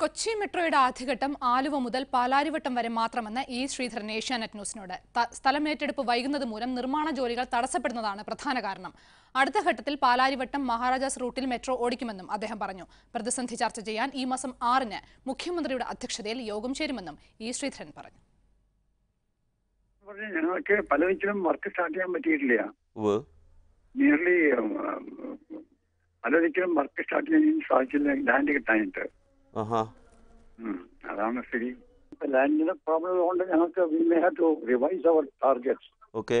കൊച്ചി മെട്രോയുടെ ആദ്യഘട്ടം ആലുവ മുതൽ പാലാരിവട്ടം വരെ മാത്രമെന്ന് ഇ ശ്രീധരൻ ഏഷ്യാനെറ്റ് ന്യൂസിനോട്. സ്ഥലം സ്ഥലമേറ്റെടുപ്പ് വൈകുന്നത് മൂലം നിർമ്മാണ ജോലികൾ തടസ്സപ്പെടുന്നതാണ് പ്രധാന കാരണം. അടുത്ത ഘട്ടത്തിൽ പാലാരിവട്ടം മഹാരാജാസ് റൂട്ടിൽ മെട്രോ ഓടിക്കുമെന്നും അദ്ദേഹം പറഞ്ഞു. പ്രതിസന്ധി ചർച്ച ചെയ്യാൻ ഈ മാസം ആറിന് മുഖ്യമന്ത്രിയുടെ അധ്യക്ഷതയിൽ യോഗം ചേരുമെന്നും ഇ ശ്രീധരൻ പറഞ്ഞു. ഞങ്ങൾക്ക് പലതിലും വർക്ക് സ്റ്റാർട്ട് ചെയ്യാൻ പറ്റിയിട്ടില്ല. നിയർലി പലതിലും വർക്ക് സ്റ്റാർട്ട് ചെയ്യാൻ സാധിച്ചില്ല. ലാൻഡ് കിട്ടാനായിട്ട് അതാണ് ശരി. ലാൻഡിന്റെ പ്രോബ്ലം കൊണ്ട് ഞങ്ങൾക്ക് we may have to revise our targets okay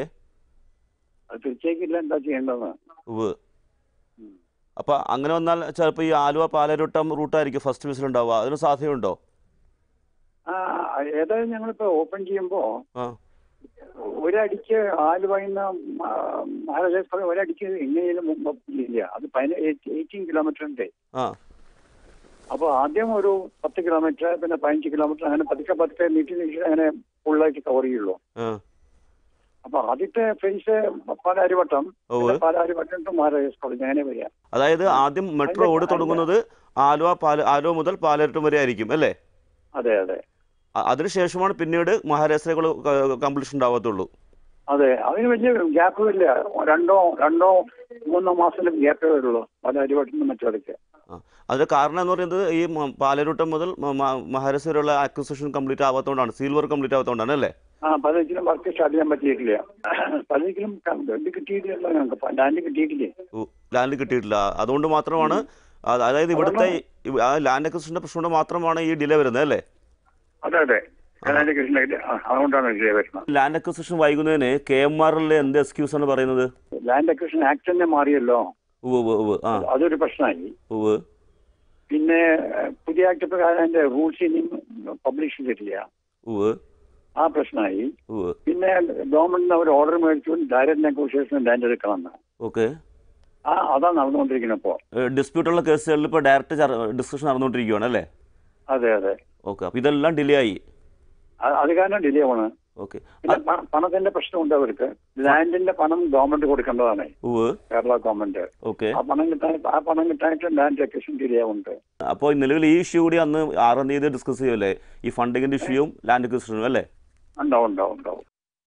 അത് തിരിച്ചേക്കില്ല എന്താ ചെയ്യേണ്ടത് അപ്പൊ അങ്ങനെ വന്നാൽ ചിലപ്പോൾ ഈ ആലുവ പാലരുട്ടം റൂട്ടായിരിക്കും ഫസ്റ്റ് ബസ്സിൽ ഉണ്ടാവുക. അതിന് സാധ്യതയുണ്ടോ? ഏതായാലും ഞങ്ങളിപ്പോ ഓപ്പൺ ചെയ്യുമ്പോ ഒരടിക്ക് ഒരടിക്ക് ആലുവയിന്ന് മഹാരാജാസ് ഒരടിക്ക് എങ്ങനെയും ഇല്ല. അത് എയ്റ്റീൻ കിലോമീറ്റർ ഉണ്ട് ആ അപ്പൊ ആദ്യം ഒരു പത്ത് കിലോമീറ്റർ പിന്നെ പതിനഞ്ച് കിലോമീറ്റർ അങ്ങനെ പതുക്കെ പതുക്കെ നീട്ടി നീട്ടി അങ്ങനെ ഫുള്ളായിട്ട് കവർ ചെയ്യുള്ളൂ. അപ്പൊ ആദ്യത്തെ phase Palarivattom Palarivattom to Maharajas college അങ്ങനെ വരിക. അതായത് ആദ്യം മെട്രോ ഓടി തുടങ്ങുന്നത് ആലുവ പാല ആലുവ മുതൽ പാലരട്ടം വരെ ആയിരിക്കും അല്ലേ? അതെ അതെ. അതിനുശേഷമാണ് പിന്നീട് മഹാരാഷ്ട്രകൾ കംപ്ലീഷൻ ഉണ്ടാവത്തുള്ളൂ. അതെ അതിന് വലിയ ഗ്യാപ്പ് ഇല്ല. രണ്ടോ രണ്ടോ മൂന്നോ മാസത്തിലും ഗ്യാപ്പേ വരുള്ളൂ. പാലാരിവട്ടം നിന്ന് മറ്റേടയ്ക്ക് ആ. അതിന്റെ കാരണം എന്ന് പറയുന്നത് ഈ പാലരുട്ടം മുതൽ മഹാരസ് വരെയുള്ള അക്വിസിഷൻ കംപ്ലീറ്റ് ആവാത്തതുകൊണ്ടാണ് സീൽ വർക്ക് കംപ്ലീറ്റ് ആവാത്തതുകൊണ്ടാണ് അല്ലേ? ആ പലതിലും വർക്ക് സ്റ്റാർട്ട് ചെയ്യാൻ പറ്റിയിട്ടില്ല. പതിനഞ്ചിലും ഇത് കിട്ടിയിട്ടില്ല ഞങ്ങൾക്ക്. ലാൻഡ് കിട്ടിയിട്ടില്ലേ? ലാൻഡ് കിട്ടിയിട്ടില്ല. അതുകൊണ്ട് മാത്രമാണ് അതായത് ഇവിടുത്തെ ആ ലാൻഡ് അക്വിസിഷന്റെ പ്രശ്നം മാത്രമാണ് ഈ ഡിലേ വരുന്നത് അല്ലേ? അതെ അതെ. അതുകൊണ്ടാണ് ഡിലേ വരുന്നത്. ലാൻഡ് അക്വിസിഷൻ വൈകുന്നതിന് കെ എം ആറിലെ എന്ത് എക്സ്ക്യൂസ് ആണ് പറയുന്നത്? ലാൻഡ് അക്വിസിഷൻ ആക്ട് തന്നെ മാറിയല്ലോ. അതൊരു പ്രശ്നമായി. പിന്നെ പുതിയ ആക്ട് പ്രകാരം അതിന്റെ റൂൾസ് ഇനിയും പബ്ലിഷ് ചെയ്തിട്ടില്ല. ആ പ്രശ്നമായി. പിന്നെ ഗവൺമെന്റിന് അവർ ഓർഡർ മേടിച്ചു ഡയറക്റ്റ് നെഗോഷിയേഷൻ ലാൻഡ് എടുക്കണമെന്ന്. ഓക്കെ. ആ അതാണ് നടന്നുകൊണ്ടിരിക്കുന്നത് ഇപ്പോ. ഡിസ്പ്യൂട്ടുള്ള കേസുകളിൽ ഇപ്പോൾ ഡയറക്റ്റ് ഡിസ്കഷൻ നടന്നുകൊണ്ടിരിക്കുകയാണ് അല്ലേ? അതെ അതെ. ഓക്കെ അപ്പോൾ ഇതെല്ലാം ഡിലേ ആയി. അത് കാരണം ഡിലേ ആണ് ഓക്കെ. പിന്നെ പണത്തിന്റെ പ്രശ്നമുണ്ട് അവർക്ക്. ലാൻഡിന്റെ പണം ഗവൺമെന്റ് കൊടുക്കേണ്ടതാണ്. കേരള ഗവൺമെന്റ്. ഓക്കെ. ആ പണം കിട്ടാൻ ആ പണം കിട്ടാനായിട്ട് ലാൻഡ് ലൊക്കേഷൻ ഡിലേ ഉണ്ട് അപ്പോൾ നിലവിൽ ഈ ഇഷ്യൂ കൂടി അന്ന് ആറാം തീയതി ഡിസ്കസ് ചെയ്യുമല്ലേ ഈ ഫണ്ടിങ്ങിന്റെ ഇഷ്യൂവും ലാൻഡ് അക്വിസിഷനും അല്ലേ? ഉണ്ടാവും ഉണ്ടാവും ഉണ്ടാവും.